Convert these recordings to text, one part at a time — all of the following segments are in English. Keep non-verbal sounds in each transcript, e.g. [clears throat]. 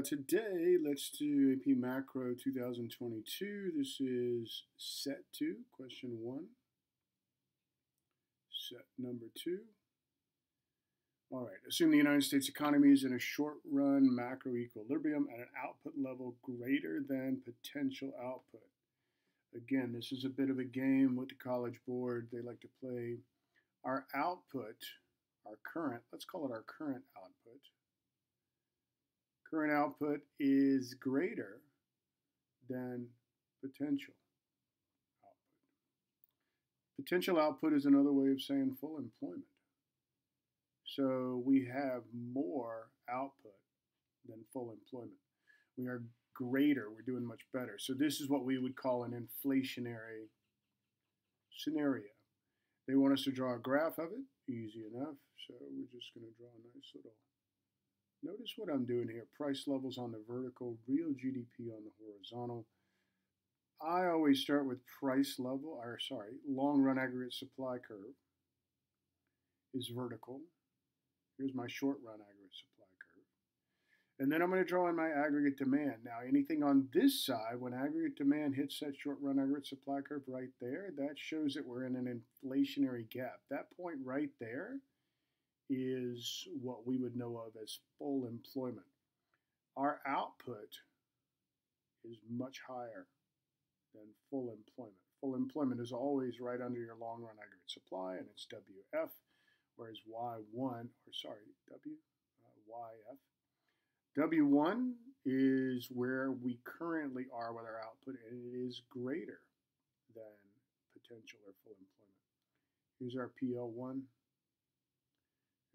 Uh, today, let's do AP Macro 2022. This is set two, question one. Set number two. All right, assume the United States economy is in a short run macro equilibrium at an output level greater than potential output. Again, this is a bit of a game with the College Board. They like to play our output, our current, let's call it our current output current output is greater than potential output. Potential output is another way of saying full employment. So we have more output than full employment. We are greater, we're doing much better. So this is what we would call an inflationary scenario. They want us to draw a graph of it, easy enough. So we're just going to draw a nice little Notice what I'm doing here. Price levels on the vertical, real GDP on the horizontal. I always start with price level, or sorry, long run aggregate supply curve is vertical. Here's my short run aggregate supply curve. And then I'm going to draw in my aggregate demand. Now, anything on this side, when aggregate demand hits that short run aggregate supply curve right there, that shows that we're in an inflationary gap. That point right there is what we would know of as full employment. Our output is much higher than full employment. Full employment is always right under your long run aggregate supply, and it's WF, whereas Y1, or sorry, W, uh, YF. W1 is where we currently are with our output, and it is greater than potential or full employment. Here's our PL1,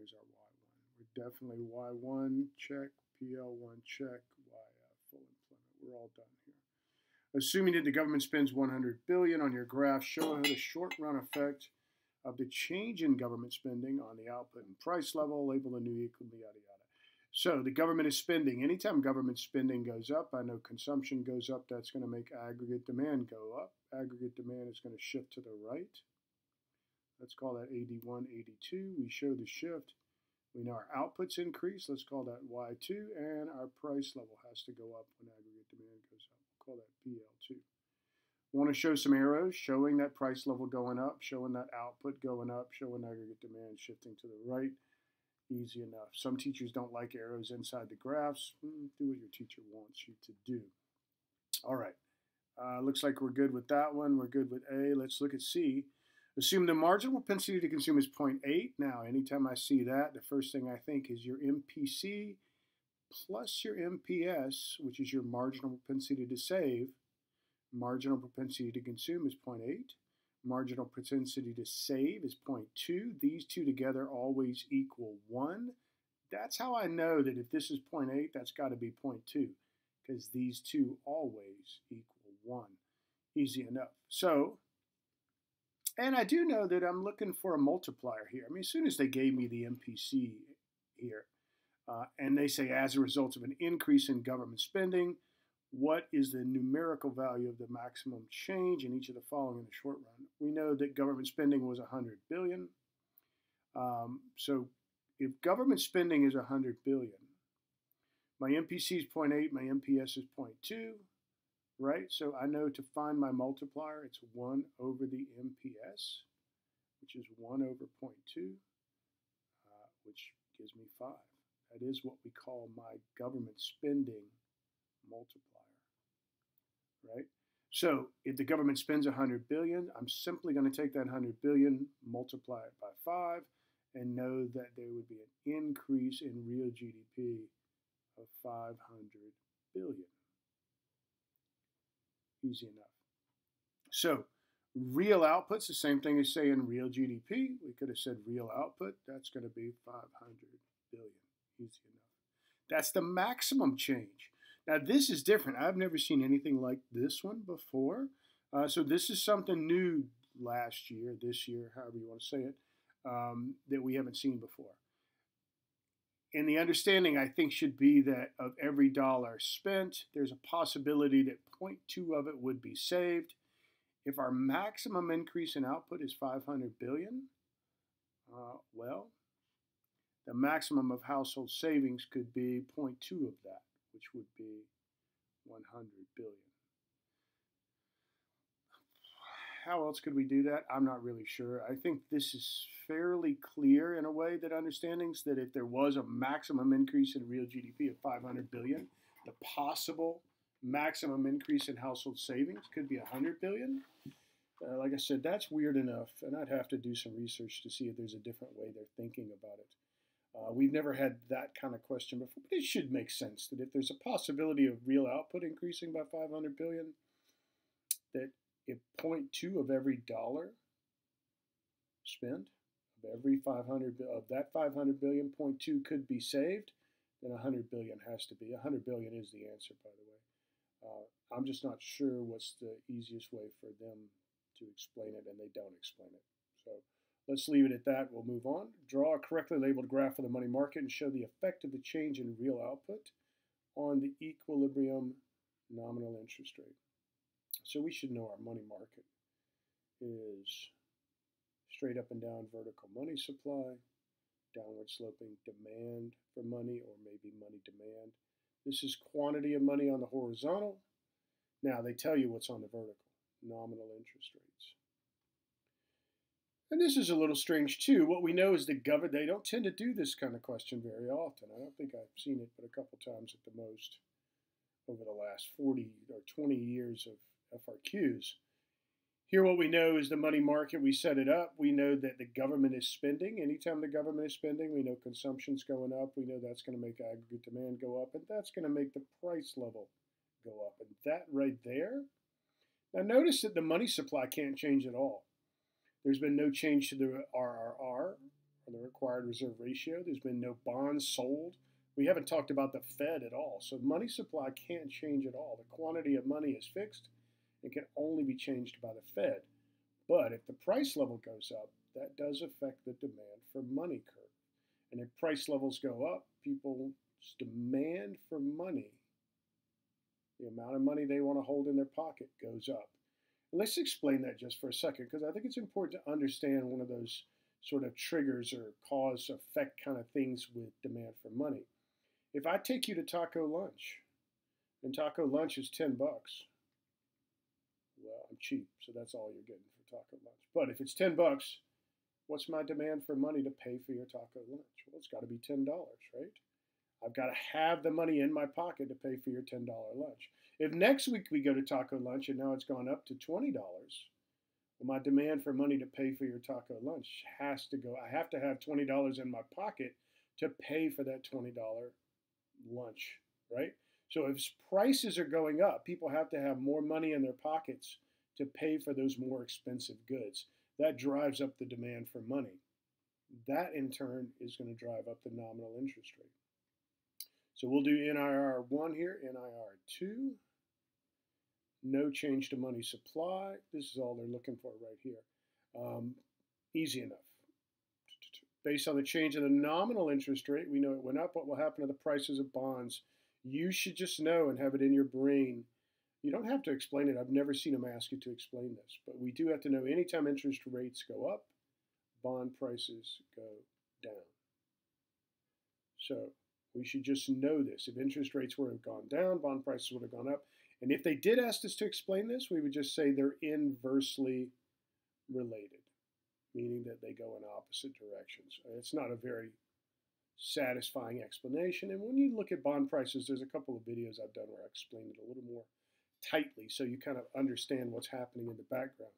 Here's our Y1. We're definitely Y1 check, PL1 check, YF uh, full employment. We're all done here. Assuming that the government spends 100 billion on your graph, show how the short run effect of the change in government spending on the output and price level, label the new equal, yada yada. So the government is spending. Anytime government spending goes up, I know consumption goes up, that's going to make aggregate demand go up. Aggregate demand is going to shift to the right. Let's call that AD1, AD2. We show the shift. We know our outputs increase. Let's call that Y2. And our price level has to go up when aggregate demand goes up. We'll call that PL2. We want to show some arrows showing that price level going up, showing that output going up, showing aggregate demand shifting to the right. Easy enough. Some teachers don't like arrows inside the graphs. Hmm, do what your teacher wants you to do. All right. Uh, looks like we're good with that one. We're good with A. Let's look at C. Assume the marginal propensity to consume is 0.8. Now, anytime I see that, the first thing I think is your MPC plus your MPS, which is your marginal propensity to save. Marginal propensity to consume is 0.8. Marginal propensity to save is 0.2. These two together always equal 1. That's how I know that if this is 0.8, that's got to be 0.2, because these two always equal 1. Easy enough. So and I do know that I'm looking for a multiplier here. I mean, as soon as they gave me the MPC here, uh, and they say as a result of an increase in government spending, what is the numerical value of the maximum change in each of the following in the short run? We know that government spending was 100 billion. Um, so if government spending is 100 billion, my MPC is 0.8, my MPS is 0.2, right? So I know to find my multiplier, it's 1 over the MPS, which is 1 over 0.2, uh, which gives me 5. That is what we call my government spending multiplier, right? So if the government spends 100 billion, I'm simply going to take that 100 billion, multiply it by 5, and know that there would be an increase in real GDP of 500 billion. Easy enough. So real output's the same thing as saying real GDP. We could have said real output. That's going to be 500 billion. Easy enough. That's the maximum change. Now this is different. I've never seen anything like this one before. Uh, so this is something new last year, this year, however you want to say it, um, that we haven't seen before. And the understanding, I think, should be that of every dollar spent, there's a possibility that 0.2 of it would be saved. If our maximum increase in output is 500 billion, uh, well, the maximum of household savings could be 0.2 of that, which which would be 100 billion. How else could we do that? I'm not really sure. I think this is fairly clear in a way that understandings that if there was a maximum increase in real GDP of 500 billion, the possible maximum increase in household savings could be 100 billion. Uh, like I said, that's weird enough, and I'd have to do some research to see if there's a different way they're thinking about it. Uh, we've never had that kind of question before, but it should make sense that if there's a possibility of real output increasing by 500 billion, that if 0.2 of every dollar spent, of every 500 of that 500 billion, 0.2 could be saved, then 100 billion has to be. 100 billion is the answer, by the way. Uh, I'm just not sure what's the easiest way for them to explain it, and they don't explain it. So let's leave it at that. We'll move on. Draw a correctly labeled graph of the money market and show the effect of the change in real output on the equilibrium nominal interest rate. So we should know our money market is straight up and down vertical money supply, downward sloping demand for money or maybe money demand. This is quantity of money on the horizontal. Now they tell you what's on the vertical, nominal interest rates. And this is a little strange too. What we know is the government, they don't tend to do this kind of question very often. I don't think I've seen it but a couple times at the most over the last 40 or 20 years of FRQs. Here, what we know is the money market, we set it up. We know that the government is spending. Anytime the government is spending, we know consumption's going up. We know that's going to make aggregate demand go up, and that's going to make the price level go up. And that right there, now notice that the money supply can't change at all. There's been no change to the RRR, or the required reserve ratio. There's been no bonds sold. We haven't talked about the Fed at all. So money supply can't change at all. The quantity of money is fixed it can only be changed by the Fed. But if the price level goes up, that does affect the demand for money curve. And if price levels go up, people's demand for money, the amount of money they want to hold in their pocket, goes up. And let's explain that just for a second, because I think it's important to understand one of those sort of triggers or cause effect kind of things with demand for money. If I take you to taco lunch, and taco lunch is 10 bucks, well, I'm cheap, so that's all you're getting for taco lunch. But if it's 10 bucks, what's my demand for money to pay for your taco lunch? Well, it's got to be $10, right? I've got to have the money in my pocket to pay for your $10 lunch. If next week we go to taco lunch and now it's gone up to $20, well, my demand for money to pay for your taco lunch has to go. I have to have $20 in my pocket to pay for that $20 lunch, right? So if prices are going up, people have to have more money in their pockets to pay for those more expensive goods. That drives up the demand for money. That in turn is going to drive up the nominal interest rate. So we'll do NIR 1 here, NIR 2. No change to money supply. This is all they're looking for right here. Um, easy enough. Based on the change in the nominal interest rate, we know it went up. What will happen to the prices of bonds? You should just know and have it in your brain. You don't have to explain it. I've never seen them ask you to explain this, but we do have to know anytime interest rates go up, bond prices go down. So we should just know this. If interest rates would have gone down, bond prices would have gone up. And if they did ask us to explain this, we would just say they're inversely related, meaning that they go in opposite directions. It's not a very satisfying explanation. And when you look at bond prices, there's a couple of videos I've done where I explain it a little more tightly so you kind of understand what's happening in the background.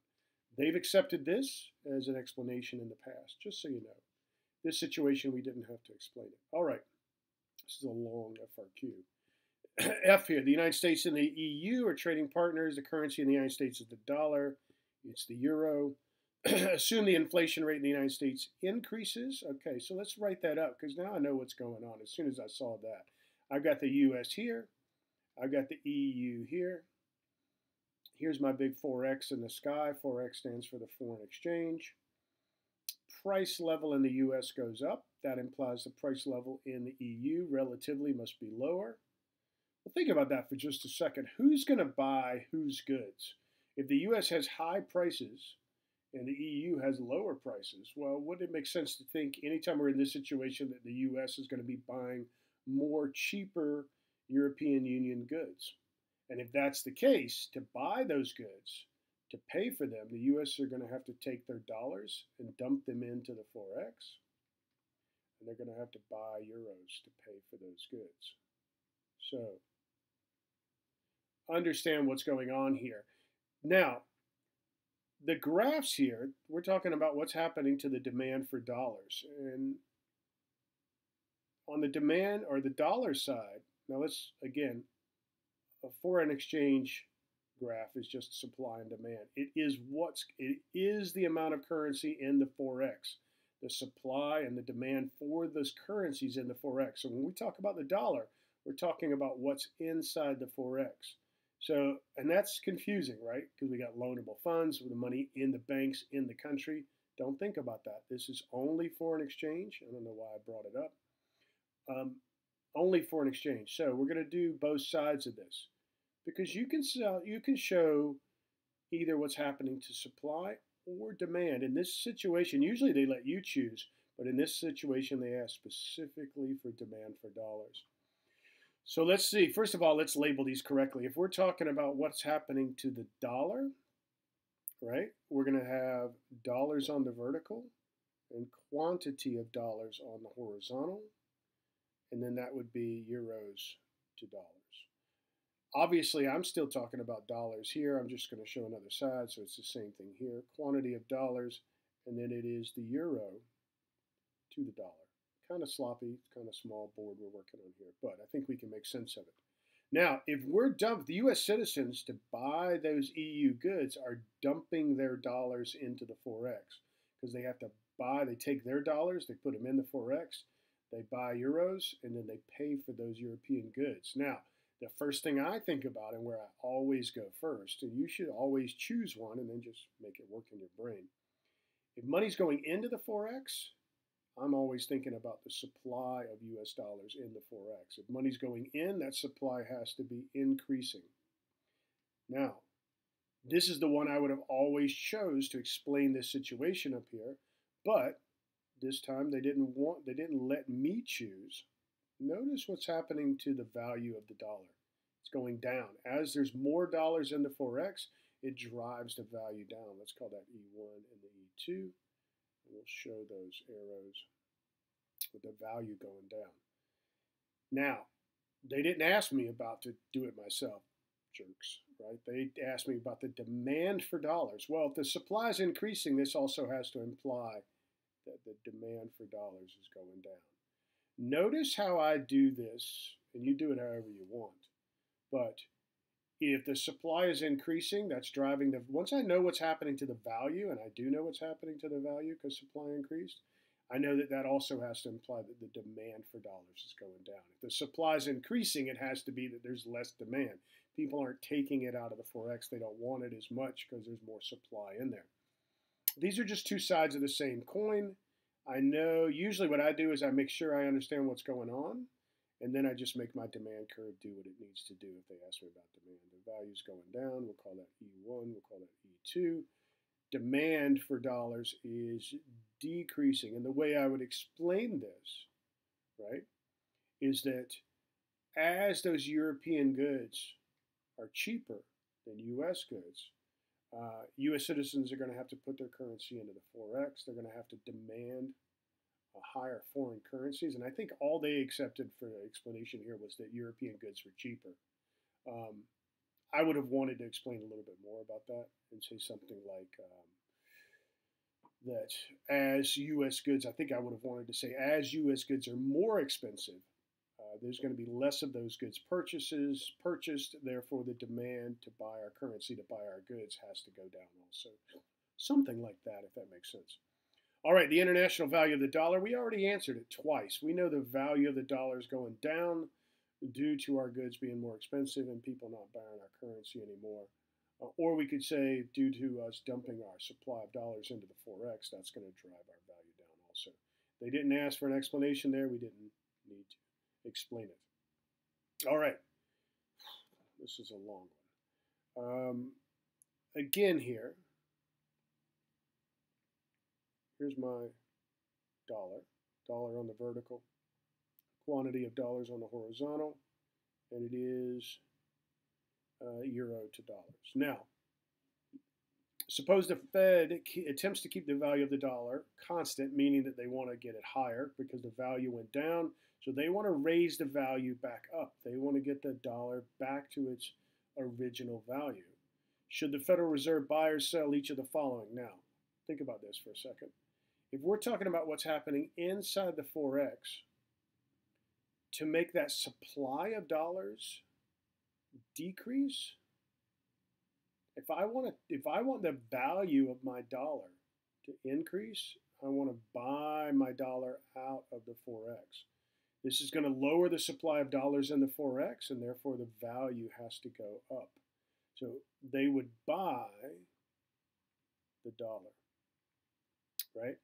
They've accepted this as an explanation in the past, just so you know. This situation, we didn't have to explain it. All right, this is a long FRQ. [clears throat] F here, the United States and the EU are trading partners. The currency in the United States is the dollar, it's the euro. [clears throat] assume the inflation rate in the United States increases. Okay, so let's write that up because now I know what's going on as soon as I saw that. I've got the US here. I've got the EU here. Here's my big Forex in the sky. Forex stands for the foreign exchange. Price level in the US goes up. That implies the price level in the EU relatively must be lower. Well, think about that for just a second. Who's going to buy whose goods? If the US has high prices, and the EU has lower prices. Well, wouldn't it make sense to think anytime we're in this situation that the US is going to be buying more cheaper European Union goods. And if that's the case, to buy those goods, to pay for them, the U.S. are going to have to take their dollars and dump them into the Forex. And they're going to have to buy euros to pay for those goods. So, understand what's going on here. Now, the graphs here, we're talking about what's happening to the demand for dollars. And on the demand or the dollar side, now let's again, a foreign exchange graph is just supply and demand. It is what's it is the amount of currency in the forex, the supply and the demand for those currencies in the forex. So when we talk about the dollar, we're talking about what's inside the forex. So, and that's confusing, right? Because we got loanable funds with the money in the banks in the country. Don't think about that. This is only foreign exchange. I don't know why I brought it up. Um, only foreign exchange. So we're going to do both sides of this because you can sell, you can show either what's happening to supply or demand. In this situation, usually they let you choose, but in this situation, they ask specifically for demand for dollars. So let's see. First of all, let's label these correctly. If we're talking about what's happening to the dollar, right, we're going to have dollars on the vertical and quantity of dollars on the horizontal. And then that would be euros to dollars. Obviously, I'm still talking about dollars here. I'm just going to show another side, so it's the same thing here. Quantity of dollars, and then it is the euro to the dollar kind of sloppy, kind of small board we're working on here, but I think we can make sense of it. Now, if we're dump the U.S. citizens to buy those EU goods are dumping their dollars into the forex because they have to buy. They take their dollars, they put them in the forex, they buy euros, and then they pay for those European goods. Now, the first thing I think about and where I always go first, and you should always choose one and then just make it work in your brain. If money's going into the forex, I'm always thinking about the supply of US dollars in the Forex. If money's going in, that supply has to be increasing. Now, this is the one I would have always chose to explain this situation up here, but this time they didn't want they didn't let me choose. Notice what's happening to the value of the dollar. It's going down. As there's more dollars in the Forex, it drives the value down. Let's call that E1 and the E2 we'll show those arrows with the value going down. Now, they didn't ask me about to do it myself, jerks, right? They asked me about the demand for dollars. Well, if the supply is increasing, this also has to imply that the demand for dollars is going down. Notice how I do this, and you do it however you want, but if the supply is increasing, that's driving the. Once I know what's happening to the value, and I do know what's happening to the value because supply increased, I know that that also has to imply that the demand for dollars is going down. If the supply is increasing, it has to be that there's less demand. People aren't taking it out of the forex; they don't want it as much because there's more supply in there. These are just two sides of the same coin. I know usually what I do is I make sure I understand what's going on and then I just make my demand curve do what it needs to do if they ask me about demand. The value's going down, we'll call that E1, we'll call that E2. Demand for dollars is decreasing. And the way I would explain this, right, is that as those European goods are cheaper than US goods, uh, US citizens are going to have to put their currency into the Forex. They're going to have to demand higher foreign currencies. And I think all they accepted for explanation here was that European goods were cheaper. Um, I would have wanted to explain a little bit more about that and say something like um, that as U.S. goods, I think I would have wanted to say as U.S. goods are more expensive, uh, there's going to be less of those goods purchases purchased. Therefore, the demand to buy our currency to buy our goods has to go down also. Something like that, if that makes sense. All right, the international value of the dollar, we already answered it twice. We know the value of the dollar is going down due to our goods being more expensive and people not buying our currency anymore. Uh, or we could say due to us dumping our supply of dollars into the Forex, that's going to drive our value down also. They didn't ask for an explanation there. We didn't need to explain it. All right. This is a long one. Um, again here, Here's my dollar, dollar on the vertical, quantity of dollars on the horizontal, and it is uh, euro to dollars. Now, suppose the Fed attempts to keep the value of the dollar constant, meaning that they want to get it higher because the value went down. So they want to raise the value back up. They want to get the dollar back to its original value. Should the Federal Reserve buy or sell each of the following? Now, think about this for a second. If we're talking about what's happening inside the Forex, to make that supply of dollars decrease, if I want to, if I want the value of my dollar to increase, I want to buy my dollar out of the Forex. This is going to lower the supply of dollars in the Forex, and therefore the value has to go up. So they would buy the dollar, right?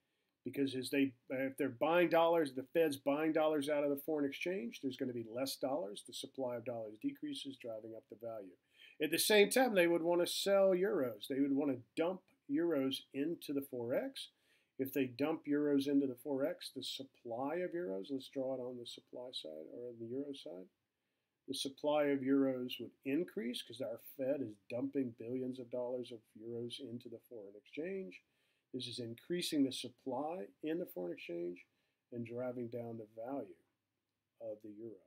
Because as they, if they're buying dollars, the Fed's buying dollars out of the foreign exchange, there's going to be less dollars. The supply of dollars decreases, driving up the value. At the same time, they would want to sell euros. They would want to dump euros into the Forex if they dump euros into the forex, the supply of euros, let's draw it on the supply side or on the euro side, the supply of euros would increase because our Fed is dumping billions of dollars of euros into the foreign exchange. This is increasing the supply in the foreign exchange and driving down the value of the euro.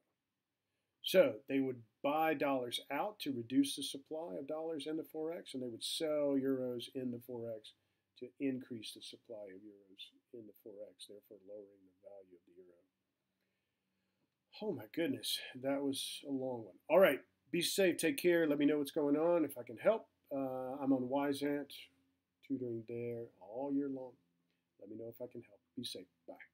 So they would buy dollars out to reduce the supply of dollars in the forex, and they would sell euros in the forex to increase the supply of euros in the forex, therefore lowering the value of the euro. Oh my goodness, that was a long one. All right, be safe, take care. Let me know what's going on if I can help. Uh, I'm on Wyzant, tutoring there all year long. Let me know if I can help. Be safe. Bye.